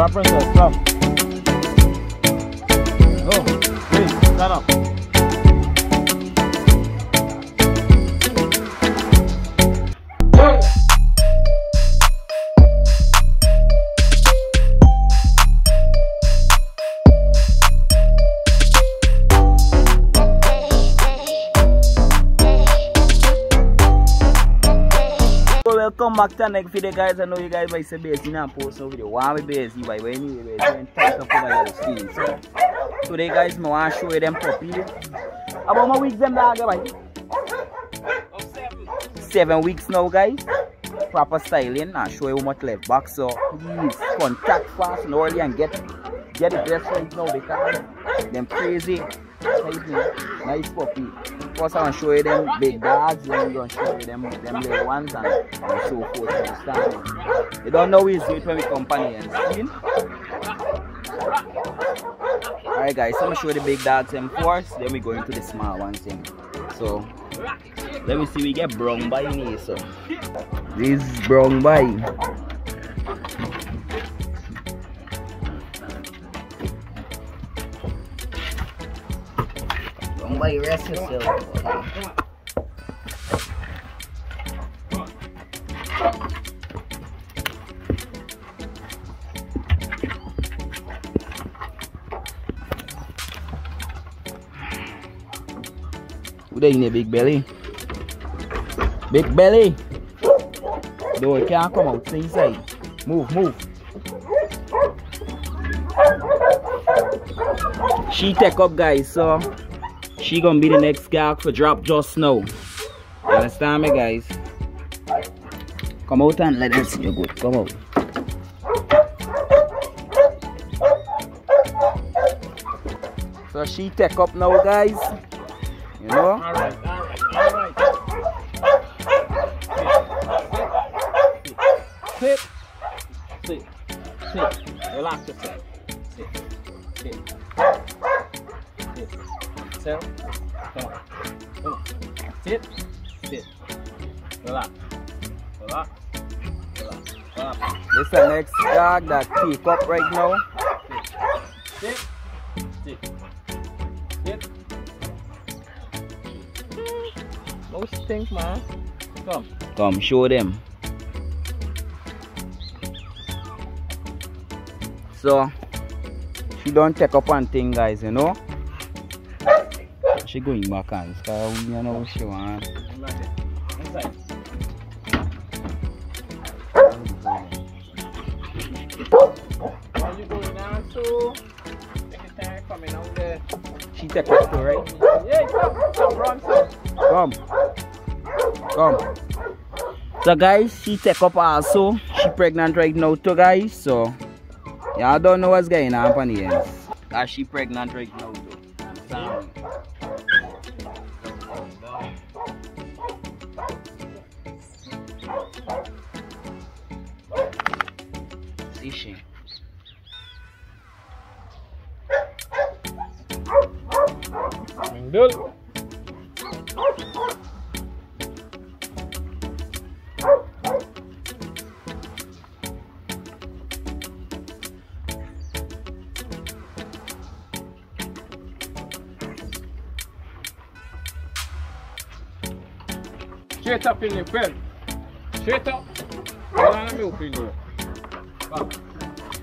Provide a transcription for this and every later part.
Go on, princess, welcome back to the next video guys. I know you guys might say busy now post no video. Why we busy? Why we anyway busy and up on the screen. So today guys I want to show you them puppy. About my weeks them dog right? Seven weeks now guys. Proper styling and show you how much left back. So please contact fast and early and get get the dress right now because them crazy. Nice puppy. First I want to show you them big dogs, then I'm to show you them, them little ones and, so forth. Understand? You don't know it's it when we seen. Alright guys, so I'm to show you the big dogs them first, then we go into the small ones thing. So let me see we get brown by in here so. This is brown by. By rest yourself. buddy. Who there in the big belly? Big belly. No, it can't come out. Stay inside. Move, move. She take up guys, so she gonna be the next guy for drop just now. You understand me guys? Come out and let us see you good. Come out. So she take up now guys. You know? Alright, alright, alright. Sit. Sit. Sit. Relax yourself. Dog that pick up right now. Sit. Sit. Sit. No stink, man. Come. Come, show them. So she don't take up on thing guys, you know. She going back on so you know what she want. Inside. Where you going now to? Take coming out there. She take up too, right? Yeah, come, come, run, son. Come. Come. So guys, she take up also. She pregnant right now too guys. So y'all don't know what's going on on the ends. Cause she pregnant right now Straight up in the. Straight up. Hold on a milk in there. Up.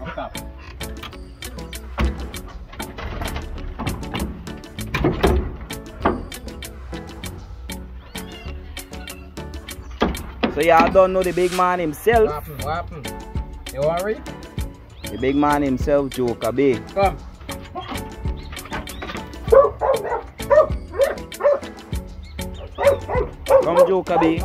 Up top. So y'all don't know the big man himself. What happened? What happened? You worried? The big man himself, Joker Bay. Come. Come Joker Bay.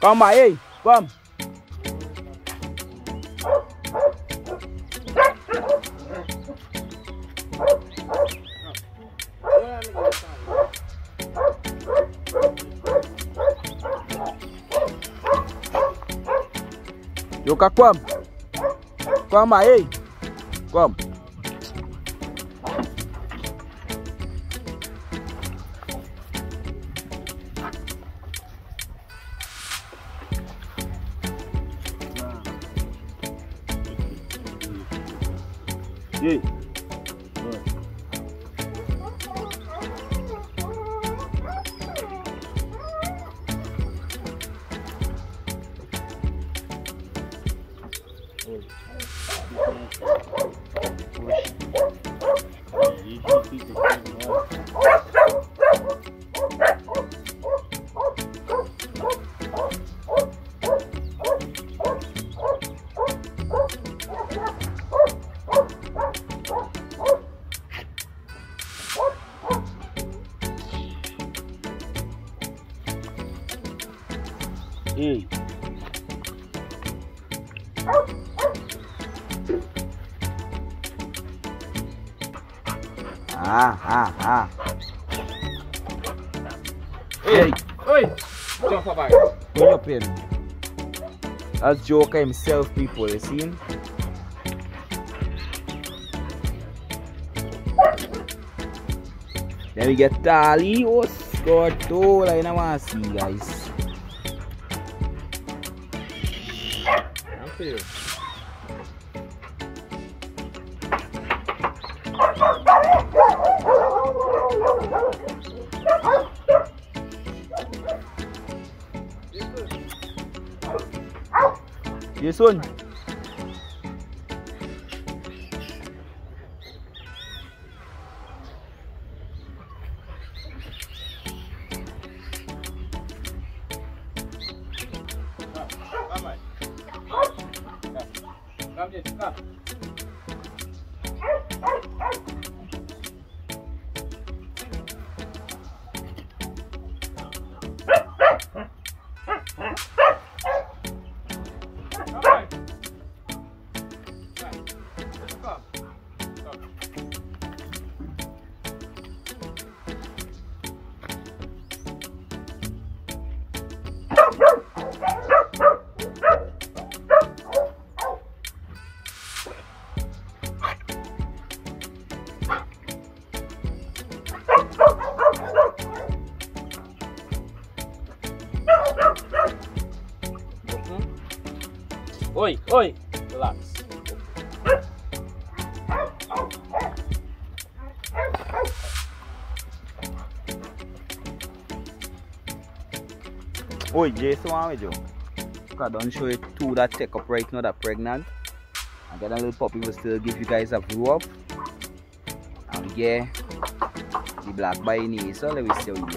Come by, hey, come. Joker, come. Come Ah, ah, ah. Hey, Oi! Jump up pull up in. That's Joker himself, people, you see him? Then we get Tali. Oh, Scott. Oh, I don't want to see, guys. I'm for you. Oi, oi, relax. Oh, Jason, what with you? I don't show you two that take up right now that pregnant. And then a little puppy will still give you guys a view up. And get the black by knee, so let me see how we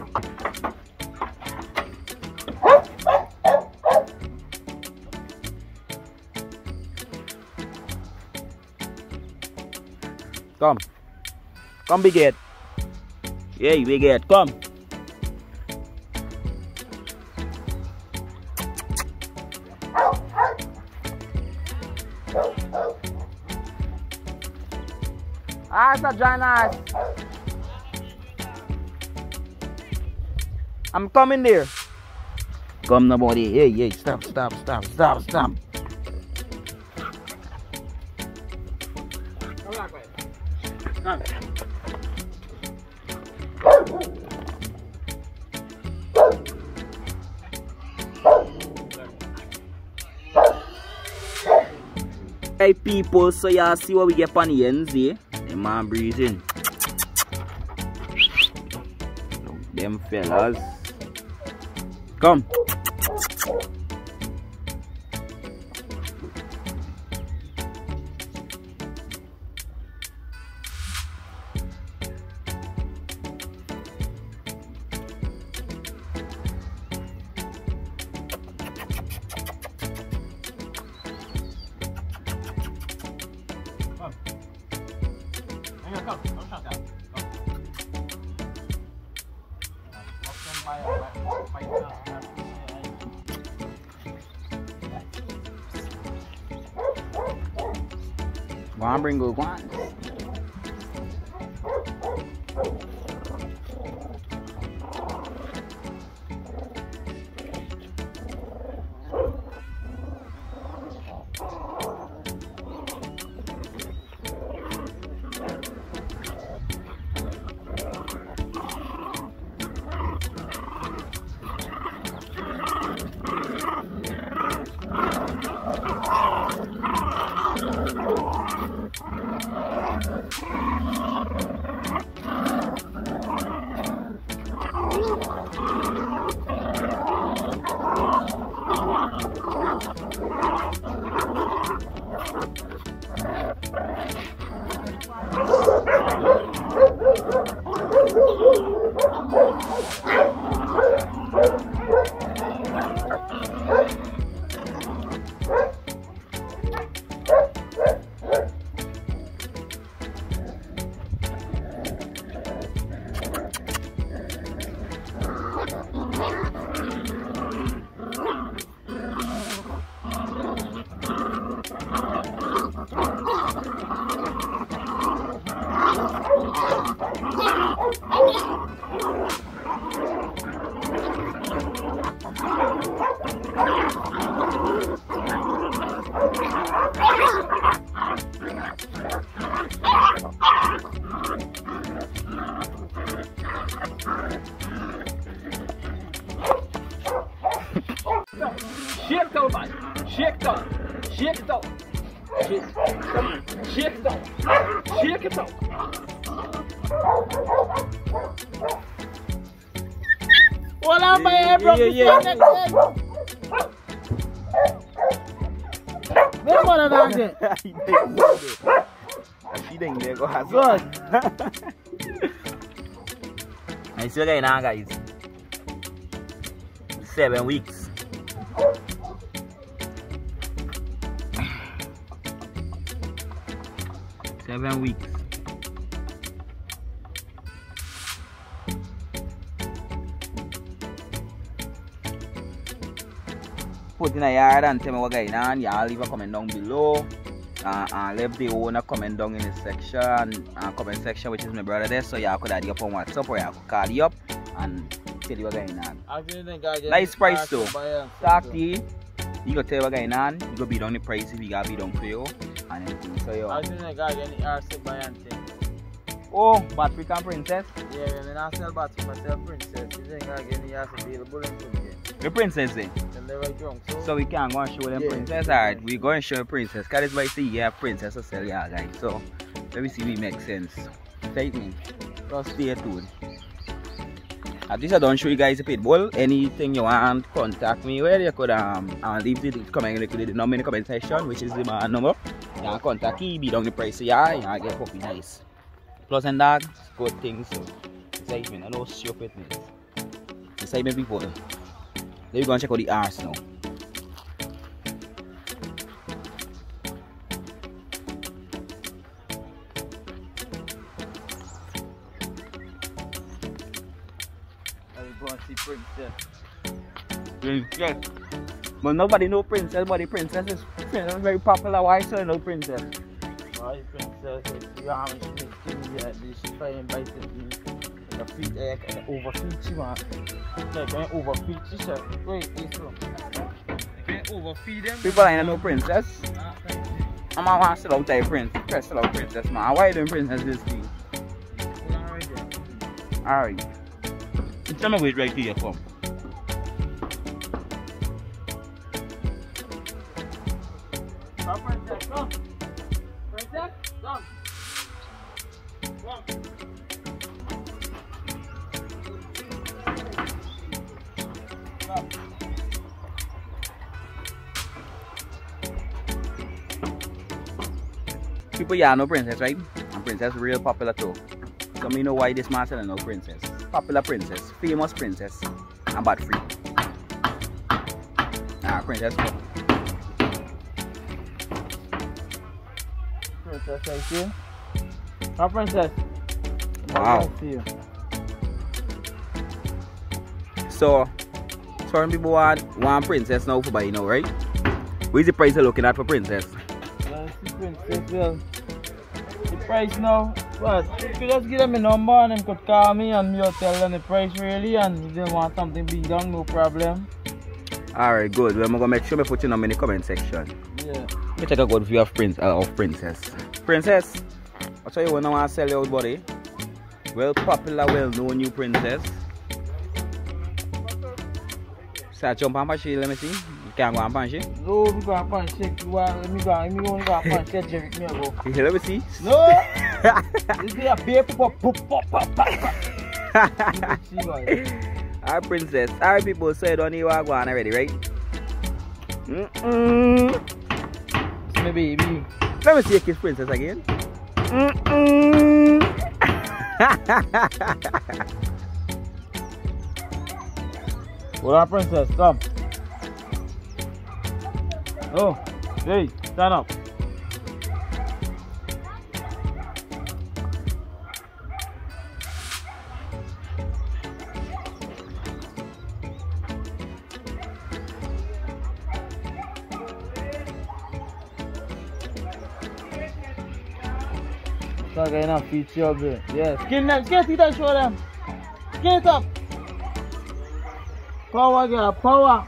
Come. Come, big head. Yeah, big head. Come. Ah, Asa, Jonas. I'm coming there. Come nobody. Hey, hey, stop, stop, stop, stop, stop. Hey people, so y'all see what we get on the ends here? Them man breathing. Them fellas. Come. Hang on, come. Don't shut down. Come. Walk them by, uh, by, by, uh, Thank you. Shake it out. Shake, shake it out. Shake it out. Hold on, my hair, bro. Yeah, yeah. Where mother dog there? She didn't there go Good. I still getting on guys. Seven weeks. Seven weeks. Put in a yard and tell me what going on. Y'all leave a comment down below. Uh, uh, leave the owner comment down in the section, uh, comment section, which is my brother there. So y'all could add you up on WhatsApp or y'all could call you up and tell you what going on. Actually, think I Nice price though. buy and Talk to you. You go tell what going on. You go beat on the price if you got beat on for you. And everything. So yo. I get the RC buy thing. Oh, battery can princess. Yeah, I mean, I sell battery myself, princess. You I get the RC available in India? The princess eh. then. They were drunk, so. So we can go and show them Yeah. princess. Alright, we going to show princess. Cause this by see have princess to sell yeah guys. So let me see if it makes sense. Take me. Just stay tuned. At least I don't show you guys the pitbull. Anything you want, contact me. Where you could um uh, leave the comment the, the number in the comment section, which is the my number. You can contact me, be down the price yeah, you can get puppy nice. Plus and dog, good things. So excitement, I know show fitness. Excitement people. Let me go and check out the arse now. See princess. Princess. But nobody know princess, but the princess is princess is very popular. Why so no princess? Why princess? You know how much she makes me like this? She trying to bite at. And the feet, like, and the overfeed she want. Like, when overfeed, she said, wait, this one. If you overfeed them, People ain't know princess. I'm gonna want to sell out a prince. Press sell out princess, man. Why you doing princess this thing? Alright. Tell me wait right here come. Come. Come. Come. People yeah know princess, right? And princess real popular too. So me know why this man selling no princess. Popular princess, famous princess, and bad free. Ah, princess. Princess, see you. Come, princess. Wow. You. So, certain people want one princess now for buy now, right? What is the price you're looking at for princess? Well, see princess, well, the price now, what? You could just give them a number and them could call me and me will tell them the price really and if they want something big done, no problem. Alright, good. Well, I'm gonna make sure I put your number in the comment section. Yeah. Let me take a good view of prince uh, of princess. Princess, I'll tell you when I want to sell your body. Well popular, well known new princess. So I jump on my shield, let me see. can't go and punch it. No, we go and punch check. You want me go? Let Me only go and punch check Jerick me go. Here, let me see. No. this is a beer pop pop pop pop pop. pop. See boy. Alright, princess. Alright, people. You don't need to go on already, right? Mm-mm. It's my baby. Let me see you kiss princess again. Mm-mm. Hold on, princess. Come. Oh, hey, stand up. Start getting a feature up there. Yeah, skin them, skin it and show them. It up. Power, girl, power.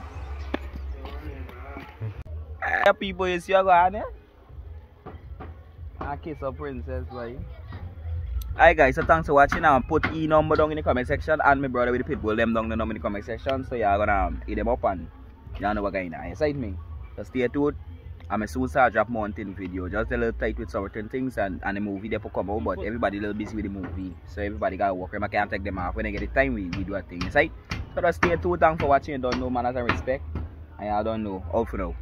People, you see you go on? I kiss a princess, boy. Alright guys, so thanks for watching and put E number down in the comment section and my brother with the pitbull them down the number in the comment section so you're gonna hit them up and you know what going on inside me. So stay tuned. I'm a soon start drop mountain video. Just a little tight with certain things and, and the movie they come out but everybody a little busy with the movie. So everybody gotta work. I can't take them off. When I get the time we, we do a thing inside. So just stay tuned. Thanks for watching. Don't know manners and respect. And I don't know. All for now.